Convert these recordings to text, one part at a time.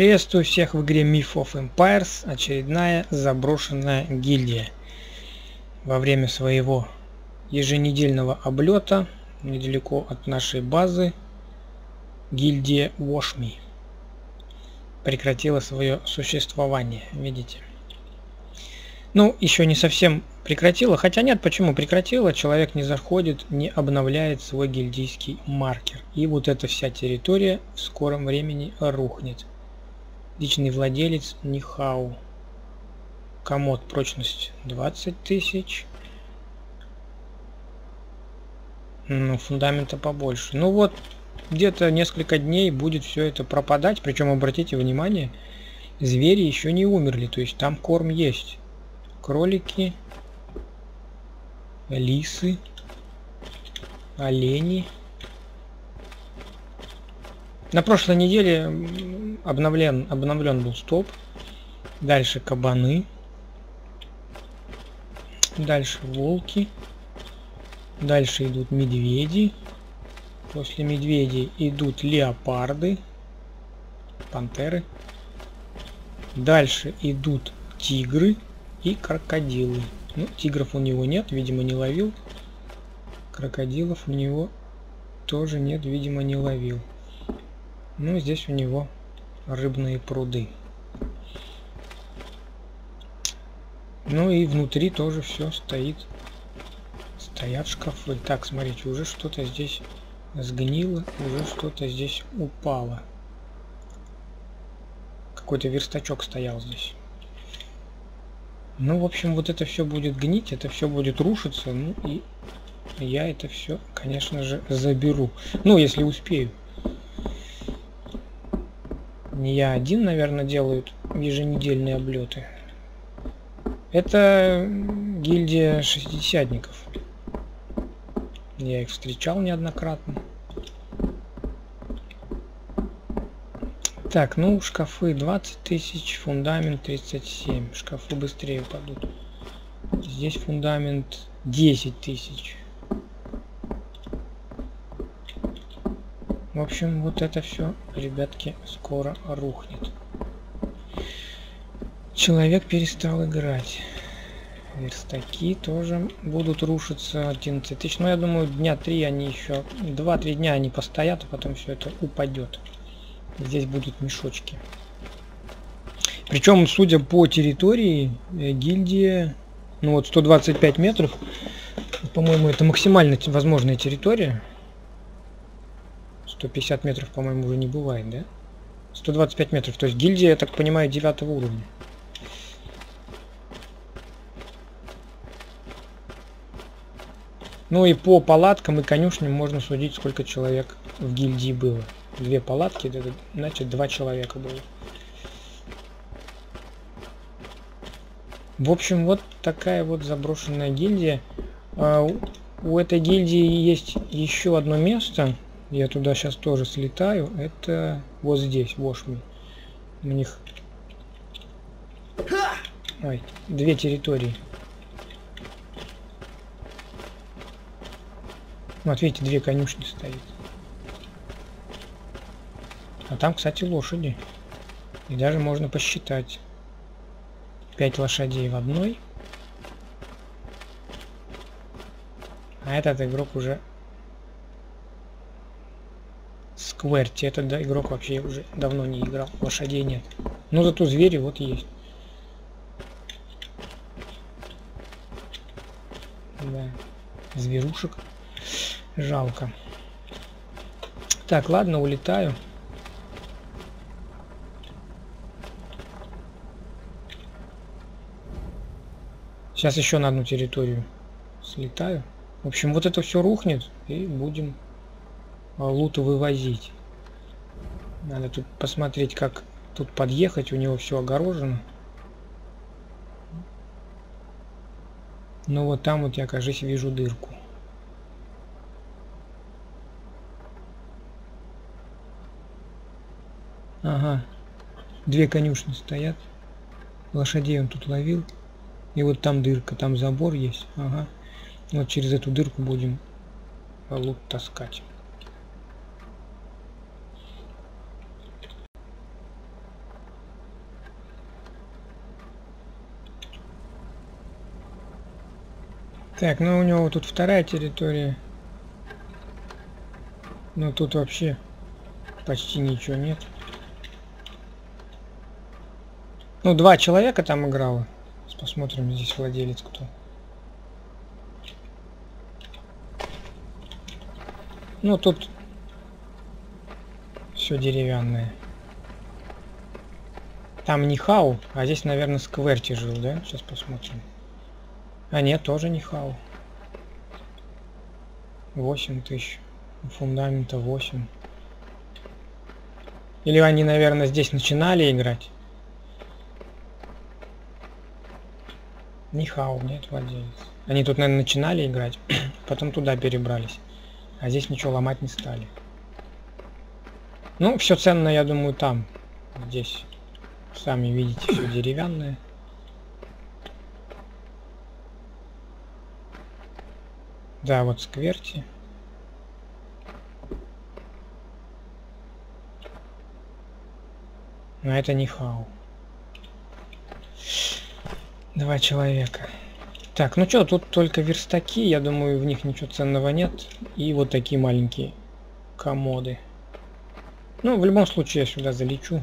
Приветствую всех в игре Myth of Empires, очередная заброшенная гильдия. Во время своего еженедельного облета недалеко от нашей базы гильдия Wash Me прекратила свое существование, видите. Ну, еще не совсем прекратила, хотя нет, почему прекратила, человек не заходит, не обновляет свой гильдийский маркер. И вот эта вся территория в скором времени рухнет. Личный владелец Нихау. Комод прочность 20 тысяч. Ну, фундамента побольше. Ну вот, где-то несколько дней будет все это пропадать. Причем, обратите внимание, звери еще не умерли. То есть там корм есть. Кролики, лисы, олени. На прошлой неделе обновлен, обновлен был стоп. Дальше кабаны. Дальше волки. Дальше идут медведи. После медведей идут леопарды. Пантеры. Дальше идут тигры и крокодилы. Ну, тигров у него нет, видимо, не ловил. Крокодилов у него тоже нет, видимо, не ловил. Ну, здесь у него рыбные пруды. Ну и внутри тоже все стоит. Стоят шкафы. Так, смотрите, уже что-то здесь сгнило, уже что-то здесь упало. Какой-то верстачок стоял здесь. Ну, в общем, вот это все будет гнить, это все будет рушиться, ну и я это все, конечно же, заберу. Ну, если успею. Не я один, наверное, делают еженедельные облеты. Это гильдия шестидесятников. Я их встречал неоднократно. Так, ну, шкафы 20 тысяч, фундамент 37. Шкафы быстрее упадут. Здесь фундамент 10 тысяч. В общем, вот это все, ребятки, скоро рухнет. Человек перестал играть. Верстаки тоже будут рушиться 11 тысяч. Но я думаю, дня 3 они еще... 2-3 дня они постоят, а потом все это упадет. Здесь будут мешочки. Причем, судя по территории, э, гильдия... Ну вот 125 метров. По-моему, это максимально возможная территория. 150 метров, по-моему, уже не бывает, да? 125 метров. То есть гильдия, я так понимаю, 9 уровня. Ну и по палаткам и конюшням можно судить, сколько человек в гильдии было. Две палатки, значит, два человека было. В общем, вот такая вот заброшенная гильдия. А, у этой гильдии есть еще одно место, я туда сейчас тоже слетаю. Это вот здесь, в Ошми. У них Ой, две территории. Вот видите, две конюшни стоит. А там, кстати, лошади. И даже можно посчитать. Пять лошадей в одной. А этот игрок уже Скверти. Этот да, игрок вообще уже давно не играл. Лошадей нет. Но зато звери вот есть. Да. Зверушек. Жалко. Так, ладно, улетаю. Сейчас еще на одну территорию слетаю. В общем, вот это все рухнет и будем луту вывозить. Надо тут посмотреть, как тут подъехать. У него все огорожено. Ну вот там вот я, кажется, вижу дырку. Ага. Две конюшни стоят. Лошадей он тут ловил. И вот там дырка, там забор есть. Ага. Вот через эту дырку будем лут таскать. Так, ну у него тут вторая территория. Ну тут вообще почти ничего нет. Ну, два человека там играло. Посмотрим, здесь владелец кто. Ну, тут все деревянное. Там не хау, а здесь, наверное, скверти жил, да? Сейчас посмотрим. А нет, тоже не хау. 8 тысяч. Фундамента 8. Или они, наверное, здесь начинали играть? Нихау, нет, владелец. Они тут, наверное, начинали играть, потом туда перебрались. А здесь ничего ломать не стали. Ну, все ценное, я думаю, там. Здесь. Сами видите, все деревянное. Да, вот скверти. Но это не хау. Два человека. Так, ну что, тут только верстаки, я думаю, в них ничего ценного нет. И вот такие маленькие комоды. Ну, в любом случае, я сюда залечу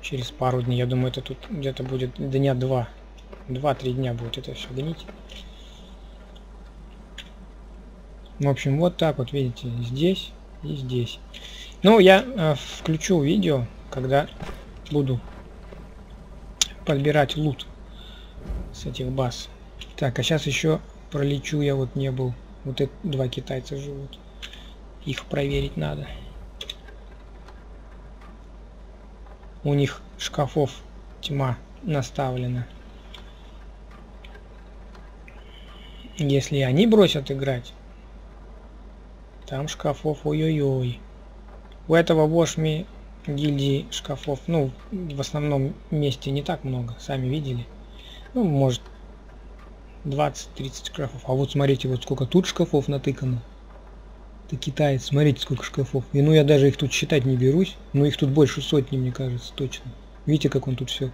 через пару дней. Я думаю, это тут где-то будет дня два. Два-три дня будет это все гнить. В общем, вот так вот, видите, здесь и здесь. Ну, я э, включу видео, когда буду подбирать лут с этих баз. Так, а сейчас еще пролечу, я вот не был. Вот это два китайца живут. Их проверить надо. У них шкафов тьма наставлена. Если они бросят играть, там шкафов ой-ой-ой. У этого вошми гильдии шкафов, ну, в основном месте не так много, сами видели. Ну, может, 20-30 шкафов. А вот смотрите, вот сколько тут шкафов натыкано. Это китаец, смотрите, сколько шкафов. И ну я даже их тут считать не берусь. Но их тут больше сотни, мне кажется, точно. Видите, как он тут все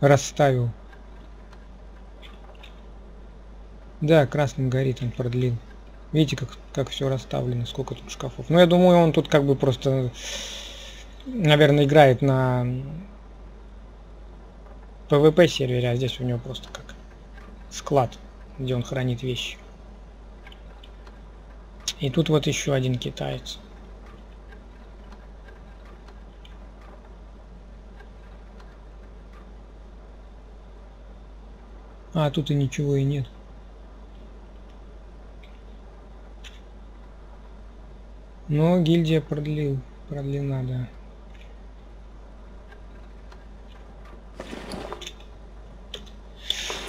расставил. Да, красным горит, он продлил. Видите, как, как все расставлено, сколько тут шкафов. Ну, я думаю, он тут как бы просто, наверное, играет на PvP сервере, а здесь у него просто как склад, где он хранит вещи. И тут вот еще один китаец. А, тут и ничего и нет. Но гильдия продлил, продлена, да.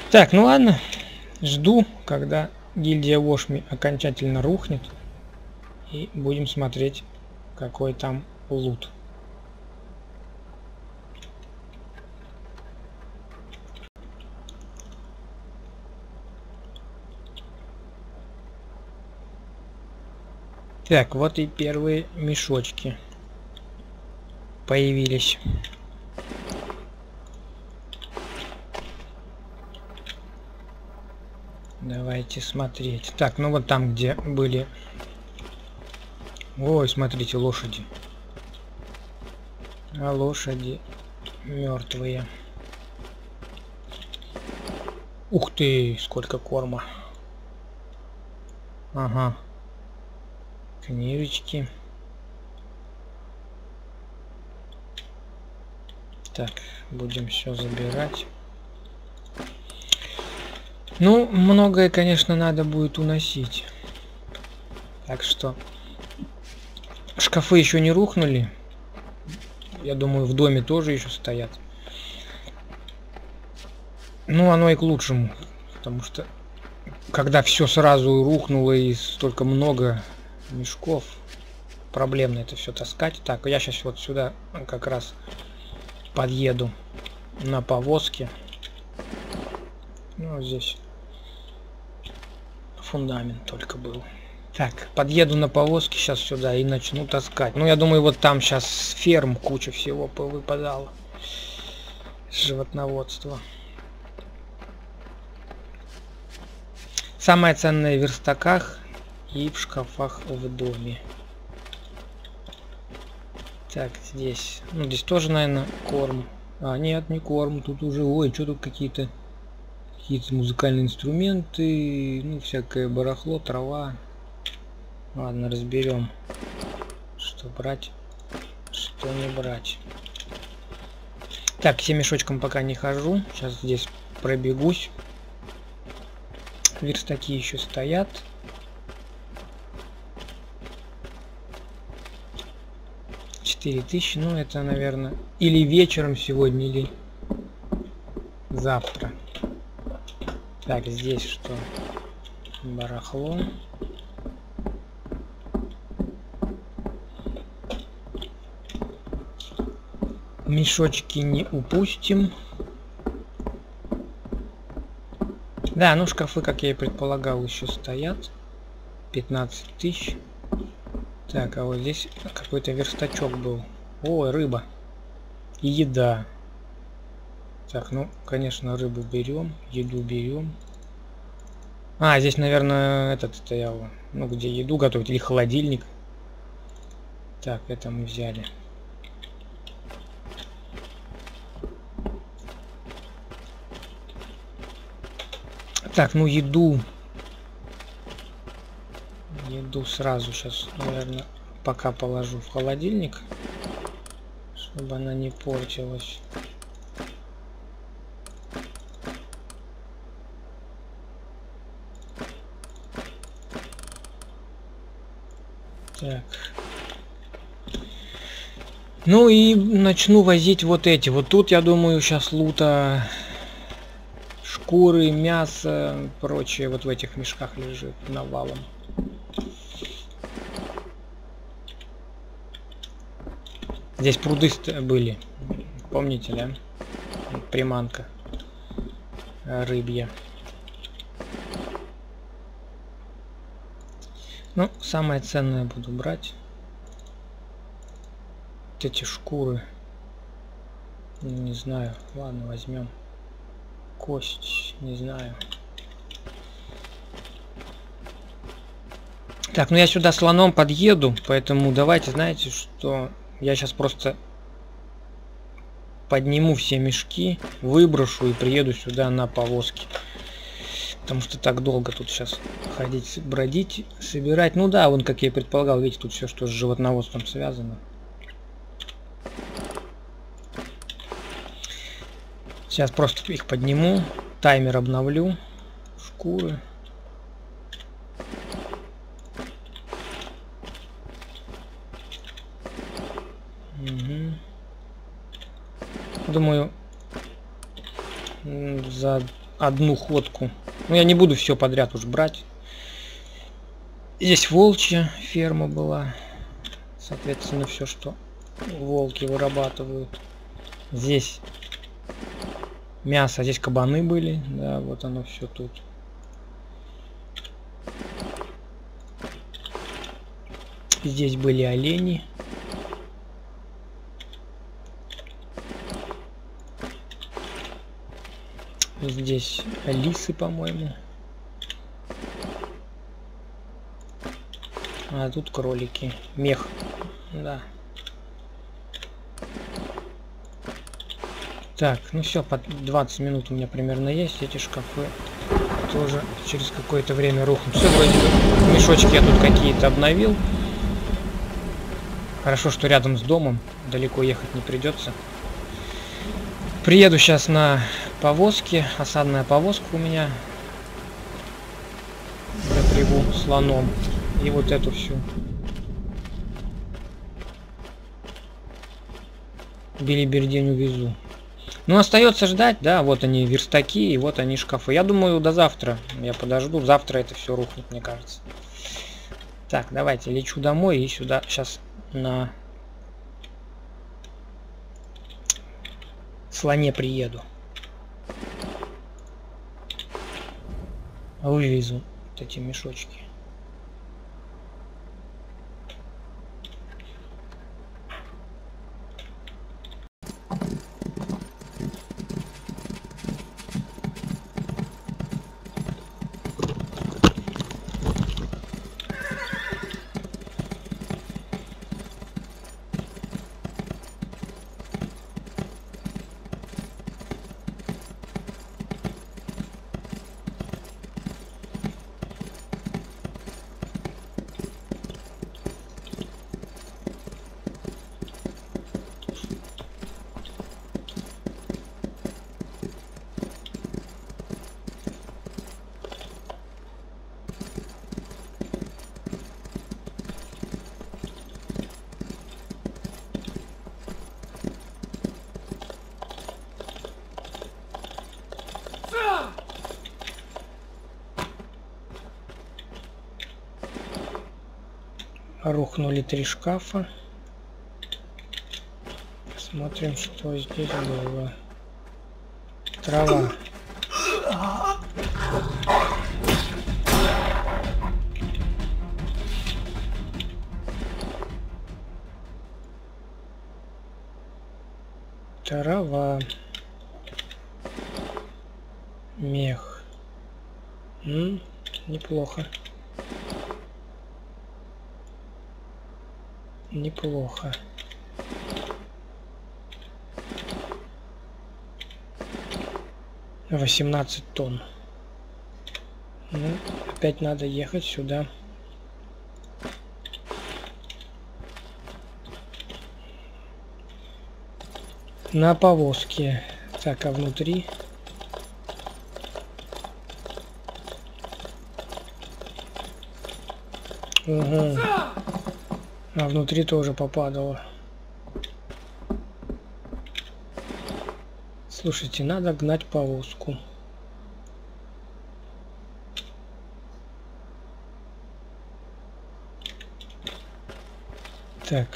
Так, ну ладно. Жду, когда гильдия Вошми окончательно рухнет. И будем смотреть, какой там лут. Так, вот и первые мешочки появились. Давайте смотреть. Так, ну вот там, где были... Ой, смотрите, лошади. А лошади мертвые. Ух ты, сколько корма. Ага книжечки. Так, будем все забирать. Ну, многое, конечно, надо будет уносить. Так что шкафы еще не рухнули. Я думаю, в доме тоже еще стоят. Ну, оно и к лучшему. Потому что когда все сразу рухнуло и столько много мешков. Проблемно это все таскать. Так, я сейчас вот сюда как раз подъеду на повозке. Ну, здесь фундамент только был. Так, подъеду на повозке сейчас сюда и начну таскать. Ну, я думаю, вот там сейчас ферм куча всего повыпадала. Животноводство. Самое ценное в верстаках и в шкафах в доме. Так, здесь. Ну, здесь тоже, наверное, корм. А, нет, не корм. Тут уже, ой, что тут какие-то какие-то музыкальные инструменты, ну, всякое барахло, трава. Ладно, разберем, что брать, что не брать. Так, всем мешочком пока не хожу. Сейчас здесь пробегусь. Верстаки еще стоят. Четыре тысячи, ну это, наверное, или вечером сегодня, или завтра. Так, здесь что? Барахло. Мешочки не упустим. Да, ну шкафы, как я и предполагал, еще стоят. 15 тысяч. Так, а вот здесь какой-то верстачок был. О, рыба. И еда. Так, ну, конечно, рыбу берем, еду берем. А, здесь, наверное, этот стоял. Ну, где еду готовить, или холодильник. Так, это мы взяли. Так, ну еду. Еду сразу сейчас, наверное, пока положу в холодильник, чтобы она не портилась. Так. Ну и начну возить вот эти. Вот тут, я думаю, сейчас лута шкуры, мясо, прочее вот в этих мешках лежит навалом. Здесь пруды были, помните, да? Приманка рыбья. Ну, самое ценное буду брать. Вот эти шкуры. Не знаю. Ладно, возьмем кость, не знаю. Так, ну я сюда слоном подъеду, поэтому давайте, знаете, что я сейчас просто подниму все мешки, выброшу и приеду сюда на повозке. Потому что так долго тут сейчас ходить, бродить, собирать. Ну да, вон, как я и предполагал, видите, тут все, что с животноводством связано. Сейчас просто их подниму. Таймер обновлю. Шкуры. Думаю, за одну ходку. Ну, я не буду все подряд уж брать. Здесь волчья ферма была. Соответственно, все, что волки вырабатывают. Здесь Мясо. Здесь кабаны были. Да, вот оно все тут. Здесь были олени. Здесь лисы, по-моему. А тут кролики. Мех. Да. Так, ну все, под 20 минут у меня примерно есть. Эти шкафы тоже через какое-то время рухнут. Все, вроде бы мешочки я тут какие-то обновил. Хорошо, что рядом с домом. Далеко ехать не придется. Приеду сейчас на повозке. Осадная повозка у меня. Запрягу слоном. И вот эту всю. Билибердень увезу. Ну, остается ждать, да, вот они верстаки, и вот они шкафы. Я думаю, до завтра я подожду. Завтра это все рухнет, мне кажется. Так, давайте, лечу домой и сюда сейчас на слоне приеду. Вывезу вот эти мешочки. Рухнули три шкафа. Смотрим, что здесь было. Трава. Трава. Мех. М неплохо. Неплохо. Восемнадцать тонн. Ну, опять надо ехать сюда. на повозке. Так, а внутри? Угу. А внутри тоже попадало. Слушайте, надо гнать повозку. Так,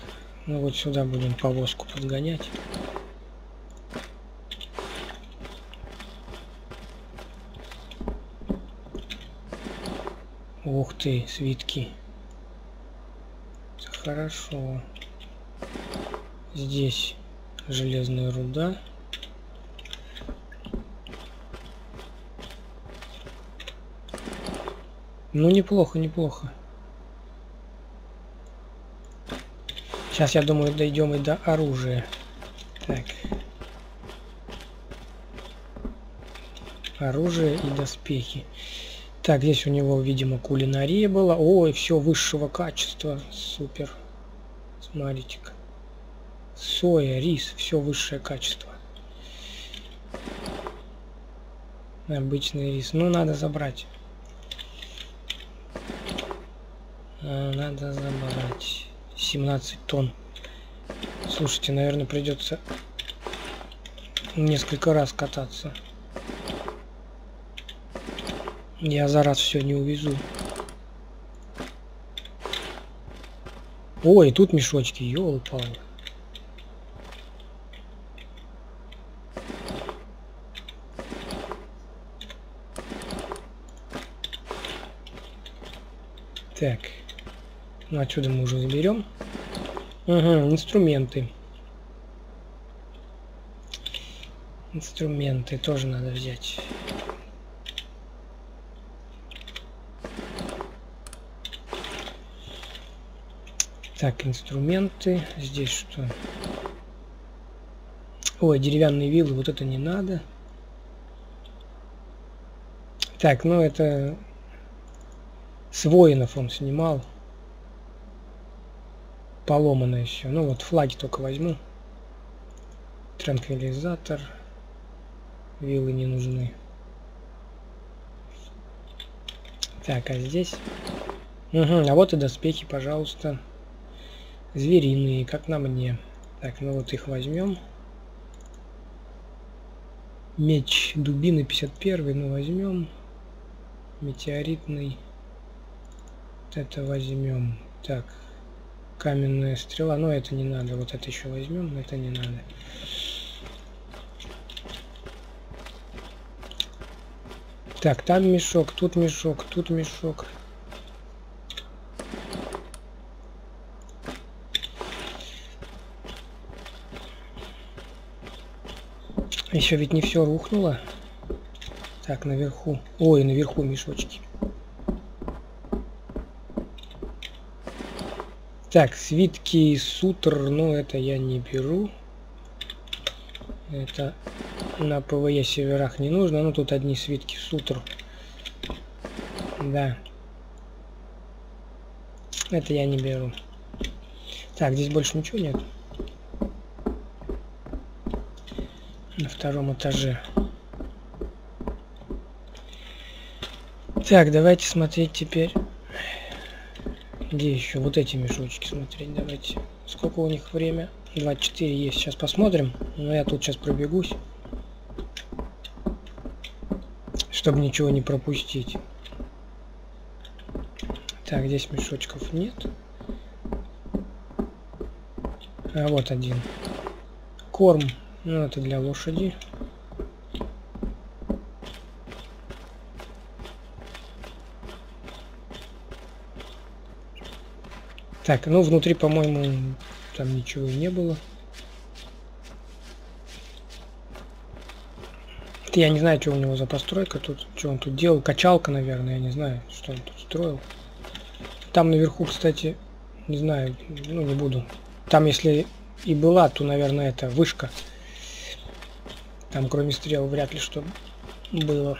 ну вот сюда будем повозку подгонять. Ух ты, свитки. Хорошо. Здесь железная руда. Ну, неплохо, неплохо. Сейчас, я думаю, дойдем и до оружия. Так. Оружие и доспехи. Так, здесь у него, видимо, кулинария была. Ой, все высшего качества. Супер. Смотрите-ка. Соя, рис, все высшее качество. Обычный рис. Ну, надо забрать. А, надо забрать. 17 тонн. Слушайте, наверное, придется несколько раз кататься. Я за раз все не увезу. Ой, тут мешочки, ёлпал. Так. Ну, отсюда мы уже заберем. Угу, инструменты. Инструменты тоже надо взять. Так, инструменты. Здесь что? Ой, деревянные вилы, вот это не надо. Так, ну это с воинов он снимал. Поломано еще. Ну вот флаги только возьму. Транквилизатор. Вилы не нужны. Так, а здесь? Угу, а вот и доспехи, пожалуйста. Звериные, как на мне. Так, ну вот их возьмем. Меч дубины 51, ну возьмем. Метеоритный. Вот это возьмем. Так, каменная стрела, но это не надо. Вот это еще возьмем, это не надо. Так, там мешок, тут мешок, тут мешок. Еще ведь не все рухнуло. Так, наверху. Ой, наверху мешочки. Так, свитки сутр, но это я не беру. Это на ПВЕ северах не нужно. Ну, тут одни свитки сутр. Да. Это я не беру. Так, здесь больше ничего нет. На втором этаже. Так, давайте смотреть теперь. Где еще вот эти мешочки смотреть? Давайте. Сколько у них время? 24 есть. Сейчас посмотрим. Но я тут сейчас пробегусь. Чтобы ничего не пропустить. Так, здесь мешочков нет. А вот один. Корм. Ну, это для лошади. Так, ну внутри, по-моему, там ничего не было. Я не знаю, что у него за постройка тут, что он тут делал. Качалка, наверное, я не знаю, что он тут строил. Там наверху, кстати, не знаю, ну не буду. Там, если и была, то, наверное, это вышка. Там, кроме стрел, вряд ли что было.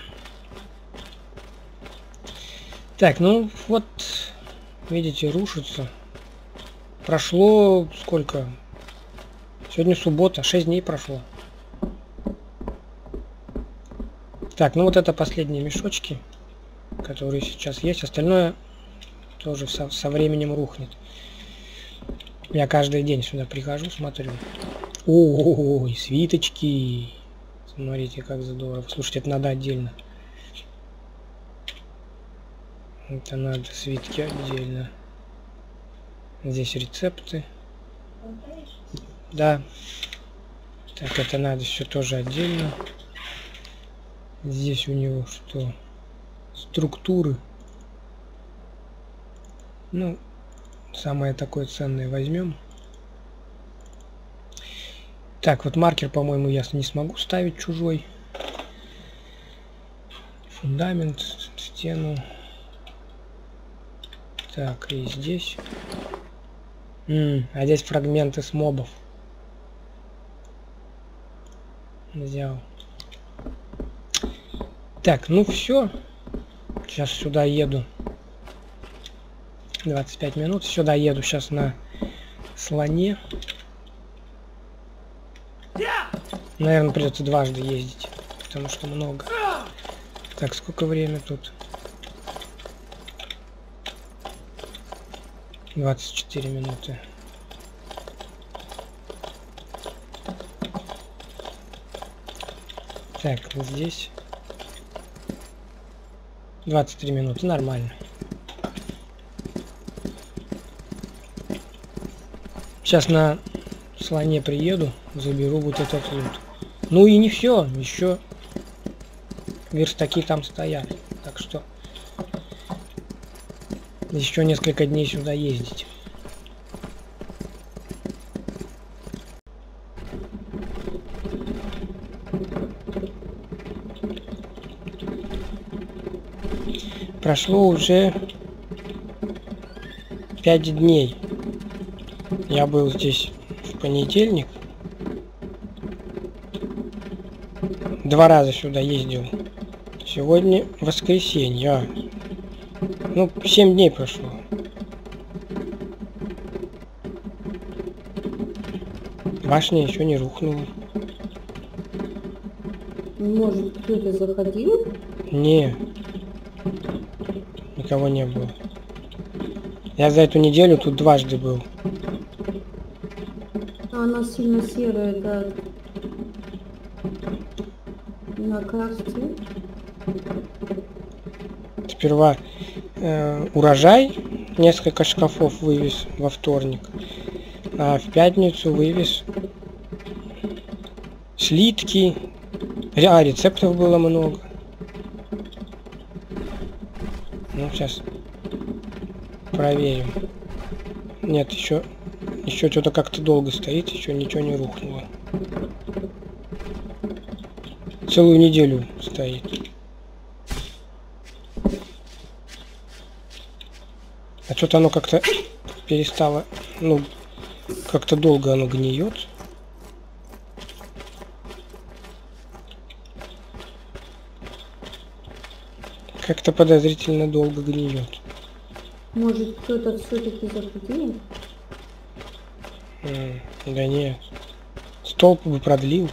Так, ну вот, видите, рушится. Прошло сколько? Сегодня суббота, 6 дней прошло. Так, ну вот это последние мешочки, которые сейчас есть. Остальное тоже со, со временем рухнет. Я каждый день сюда прихожу, смотрю. Ой, свиточки. Смотрите, как здорово. Слушайте, это надо отдельно. Это надо свитки отдельно. Здесь рецепты. Да. Так, это надо все тоже отдельно. Здесь у него что? Структуры. Ну, самое такое ценное возьмем. Так, вот маркер, по-моему, я не смогу ставить чужой. Фундамент, стену. Так, и здесь. М а здесь фрагменты с мобов. Взял. Так, ну все. Сейчас сюда еду. 25 минут. Сюда еду сейчас на слоне. Наверное, придется дважды ездить, потому что много. Так, сколько время тут? 24 минуты. Так, вот здесь. 23 минуты, нормально. Сейчас на слоне приеду, заберу вот этот лут. Ну и не все, еще верстаки там стоят. Так что еще несколько дней сюда ездить. Прошло уже пять дней. Я был здесь в понедельник. Два раза сюда ездил. Сегодня воскресенье. А, ну, семь дней прошло. Башня еще не рухнула. Может, кто-то заходил? Не, никого не было. Я за эту неделю тут дважды был. А она сильно серая, да. Сперва э, урожай, несколько шкафов вывез во вторник, а в пятницу вывез слитки, а рецептов было много. Ну, сейчас проверим. Нет, еще, еще что-то как-то долго стоит, еще ничего не рухнуло. Целую неделю стоит. А что-то оно как-то перестало, ну, как-то долго оно гниет. Как-то подозрительно долго гниет. Может, кто-то все-таки заходил? М, Да нет. Столб бы продлил.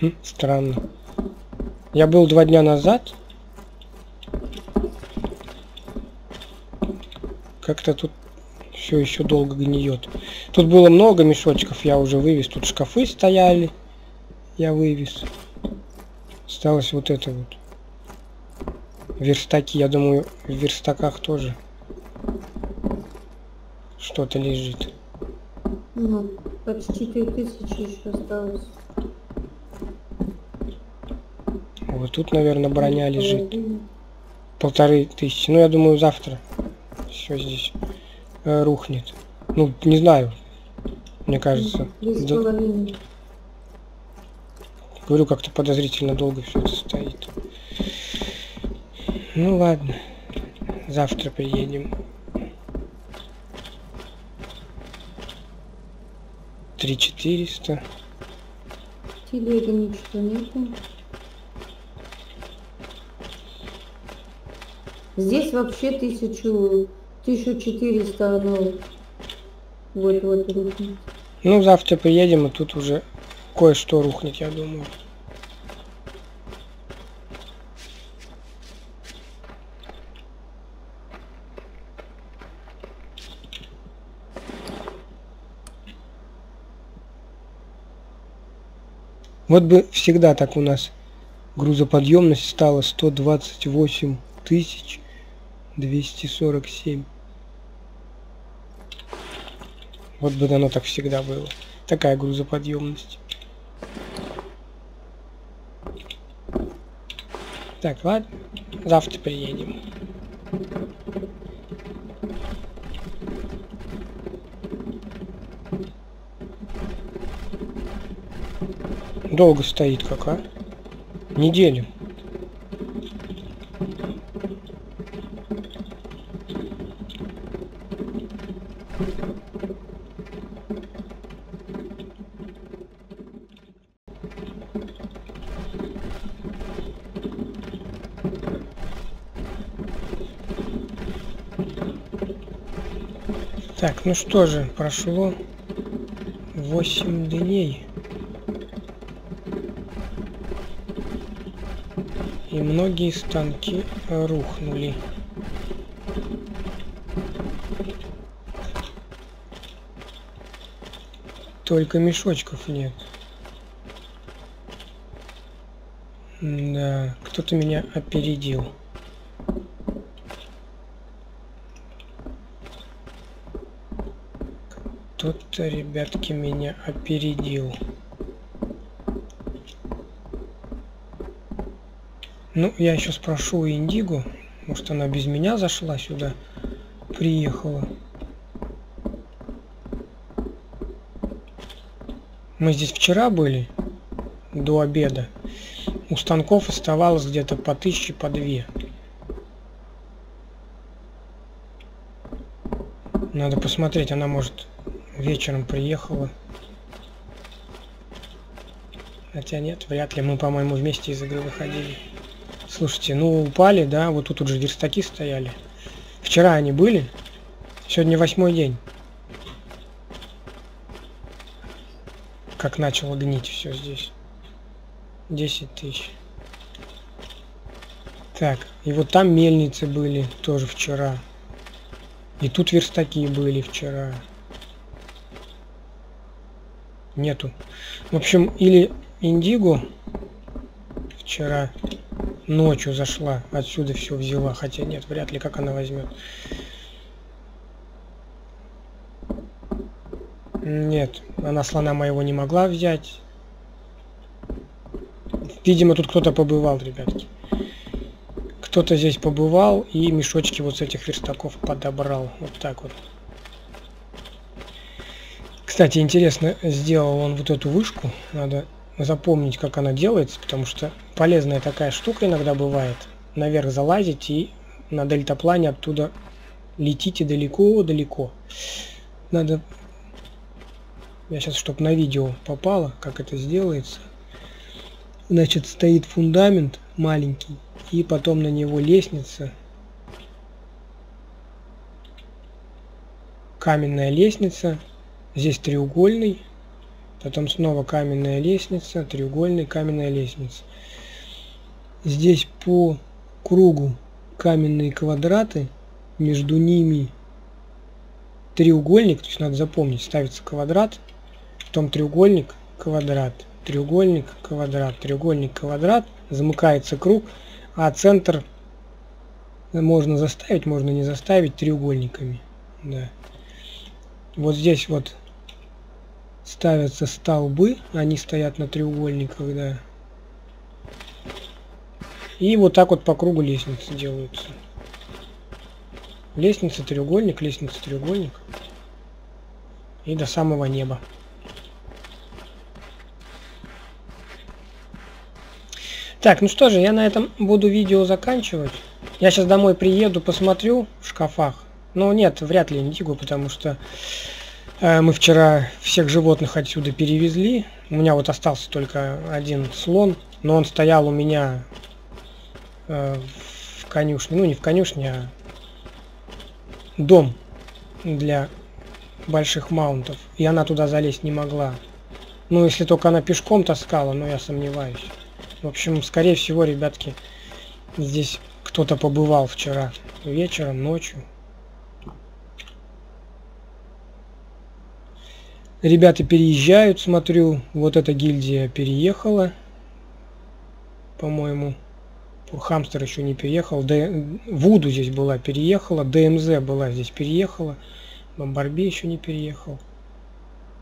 Хм, странно. Я был два дня назад. Как-то тут все еще долго гниет. Тут было много мешочков, я уже вывез. Тут шкафы стояли. Я вывез. Осталось вот это вот. Верстаки, я думаю, в верстаках тоже что-то лежит. Ну, почти три тысячи еще осталось. Вот тут, наверное, броня лежит. Полторы тысячи. Ну, я думаю, завтра все здесь э, рухнет. Ну, не знаю. Мне кажется. Да-. Говорю, как-то подозрительно долго все это стоит. Ну ладно. Завтра приедем. Три четыреста. В телеге ничего нету. Здесь вообще тысячу, тысячу четыреста оно вот вот рухнет. Ну, завтра приедем, и тут уже кое-что рухнет, я думаю. Вот бы всегда так у нас грузоподъемность стала 128 тысяч 247. Вот бы оно так всегда было. Такая грузоподъемность. Так, ладно. Завтра приедем. Долго стоит как, а? Неделю. Так, ну что же, прошло 8 дней. И многие станки рухнули. Только мешочков нет. Да, кто-то меня опередил. Кто-то, ребятки, меня опередил. Ну, я еще спрошу у Индиго. Может, она без меня зашла сюда, приехала. Мы здесь вчера были, до обеда. У станков оставалось где-то по тысяче, по две. Надо посмотреть, она может вечером приехала. Хотя нет, вряд ли. Мы, по-моему, вместе из игры выходили. Слушайте, ну упали, да, вот тут уже верстаки стояли. Вчера они были, сегодня восьмой день. Как начало гнить все здесь. 10 тысяч. Так, и вот там мельницы были тоже вчера. И тут верстаки были вчера. Нету. В общем, или Индиго вчера ночью зашла, отсюда все взяла. Хотя нет, вряд ли как она возьмет. Нет, она слона моего не могла взять. Видимо, тут кто-то побывал, ребятки. Кто-то здесь побывал и мешочки вот с этих верстаков подобрал. Вот так вот. Кстати, интересно, сделал он вот эту вышку. Надо запомнить, как она делается, потому что полезная такая штука иногда бывает. Наверх залазить и на дельтаплане оттуда летите далеко-далеко. Надо... Я сейчас, чтобы на видео попало, как это сделается. Значит, стоит фундамент маленький, и потом на него лестница. Каменная лестница. Здесь треугольный. Потом снова каменная лестница, треугольный, каменная лестница. Здесь по кругу каменные квадраты, между ними треугольник, то есть надо запомнить, ставится квадрат, потом треугольник, квадрат, треугольник, квадрат, треугольник, квадрат, замыкается круг, а центр Можно заставить, можно не заставить треугольниками. Да. Вот здесь вот ставятся столбы, они стоят на треугольниках, да. И вот так вот по кругу лестницы делаются. Лестница, треугольник, лестница, треугольник. И до самого неба. Так, ну что же, я на этом буду видео заканчивать. Я сейчас домой приеду, посмотрю в шкафах. Ну нет, вряд ли Индиго, потому что мы вчера всех животных отсюда перевезли. У меня вот остался только один слон, но он стоял у меня э, в конюшне. Ну не в конюшне, а дом для больших маунтов. И она туда залезть не могла. Ну, если только она пешком таскала, но я сомневаюсь. В общем, скорее всего, ребятки, здесь кто-то побывал вчера вечером, ночью. Ребята переезжают, смотрю. Вот эта гильдия переехала. По-моему. Хамстер еще не переехал. Д... Вуду здесь была, переехала. ДМЗ была здесь, переехала. Бомбарби еще не переехал.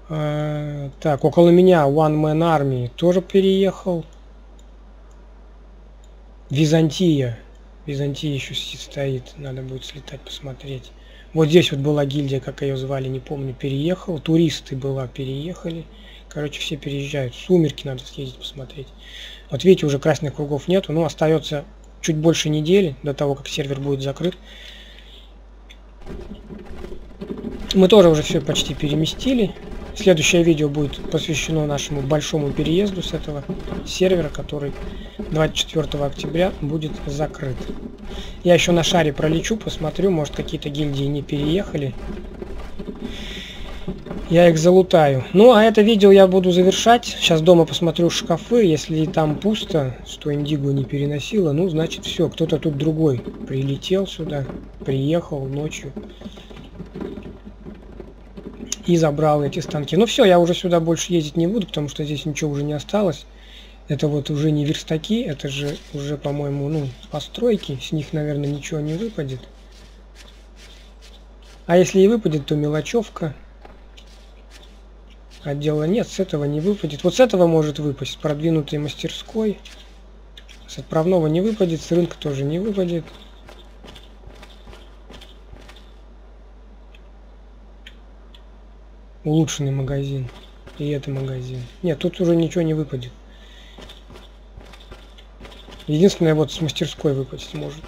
А, так, около меня One Man Army тоже переехал. Византия. Византия еще стоит. Надо будет слетать, посмотреть. Вот здесь вот была гильдия, как ее звали, не помню, переехал. Туристы была, переехали. Короче, все переезжают. Сумерки надо съездить, посмотреть. Вот видите, уже красных кругов нету. Ну, остается чуть больше недели до того, как сервер будет закрыт. Мы тоже уже все почти переместили. Следующее видео будет посвящено нашему большому переезду с этого сервера, который 24 октября будет закрыт. Я еще на шаре пролечу, посмотрю, может какие-то гильдии не переехали. Я их залутаю. Ну, а это видео я буду завершать. Сейчас дома посмотрю шкафы. Если там пусто, что Индиго не переносила, ну, значит, все. Кто-то тут другой прилетел сюда, приехал ночью и забрал эти станки. Ну все, я уже сюда больше ездить не буду, потому что здесь ничего уже не осталось. Это вот уже не верстаки, это же уже, по-моему, ну, постройки. С них, наверное, ничего не выпадет. А если и выпадет, то мелочевка. Отдела нет, с этого не выпадет. Вот с этого может выпасть, с продвинутой мастерской. С отправного не выпадет, с рынка тоже не выпадет. Улучшенный магазин. И это магазин. Нет тут уже ничего не выпадет. Единственное вот с мастерской выпасть может.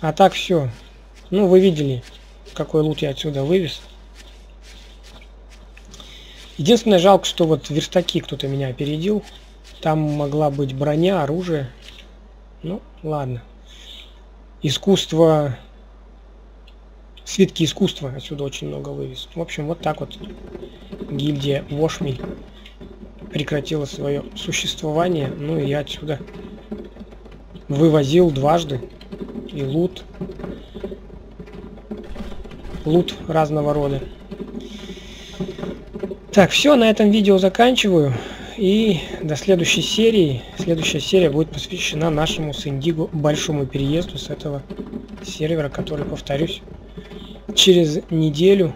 А так все ну вы видели какой лут я отсюда вывез. Единственное жалко что вот верстаки кто-то меня опередил. Там могла быть броня оружие. Ну ладно. Искусство свитки искусства отсюда очень много вывез. В общем, вот так вот гильдия Вошми прекратила свое существование. Ну и я отсюда вывозил дважды и лут. Лут разного рода. Так, все, на этом видео заканчиваю. И до следующей серии. Следующая серия будет посвящена нашему с Индиго большому переезду с этого сервера, который, повторюсь, через неделю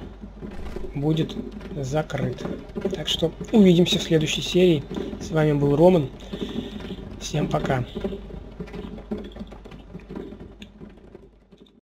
будет закрыт. Так что увидимся в следующей серии. С вами был Роман. Всем пока.